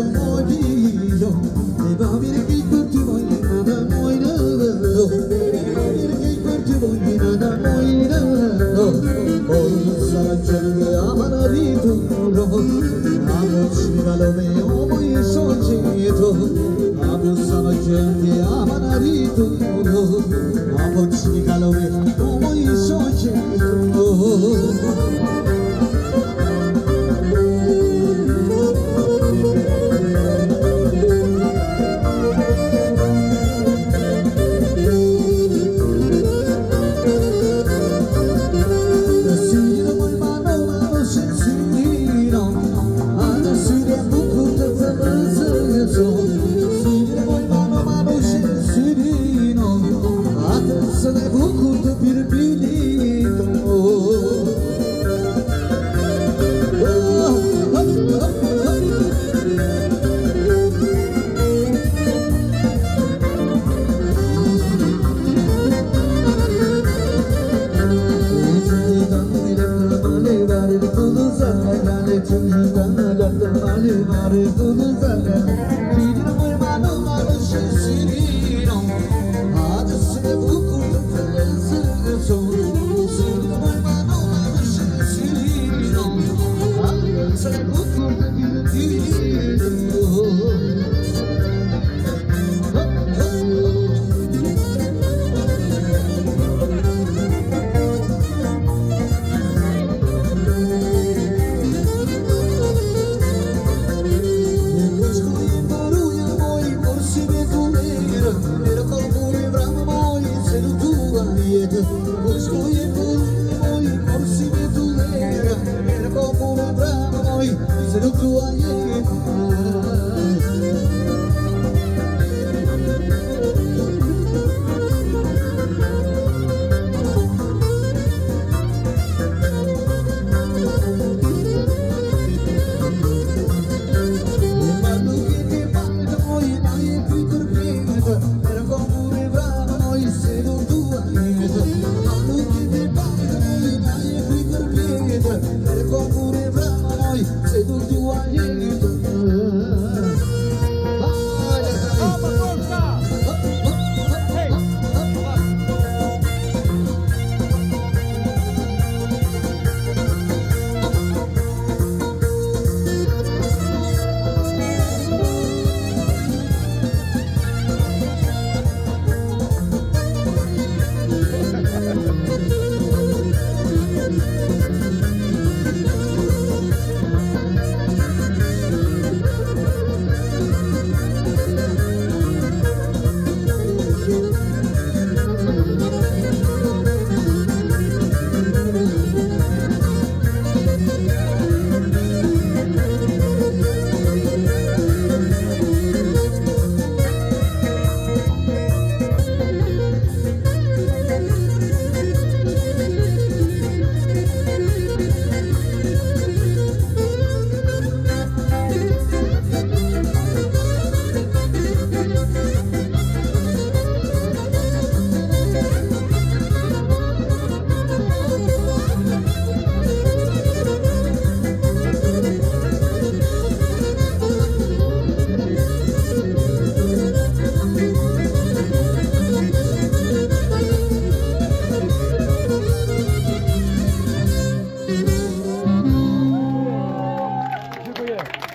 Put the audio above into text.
Oh, oh, oh, oh. 나를 부르잖아 Oi,